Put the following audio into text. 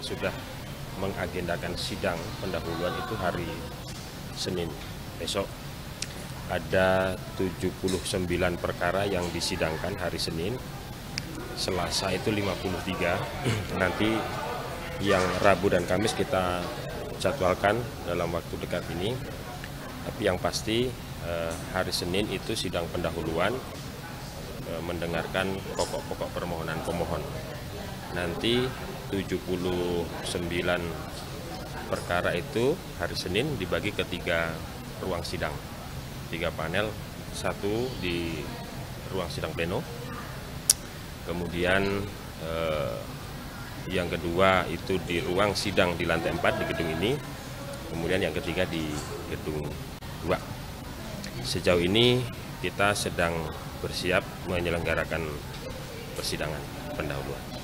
kita sudah mengagendakan sidang pendahuluan itu hari Senin. Besok ada 79 perkara yang disidangkan hari Senin. Selasa itu 53 nanti yang Rabu dan Kamis kita jadwalkan dalam waktu dekat ini. Tapi yang pasti eh, hari Senin itu sidang pendahuluan eh, mendengarkan pokok-pokok permohonan pemohon nanti 79 perkara itu hari Senin dibagi ke tiga ruang sidang. Tiga panel satu di ruang sidang pleno. Kemudian eh, yang kedua itu di ruang sidang di lantai 4 di gedung ini. Kemudian yang ketiga di gedung 2 sejauh ini kita sedang bersiap menyelenggarakan persidangan pendahuluan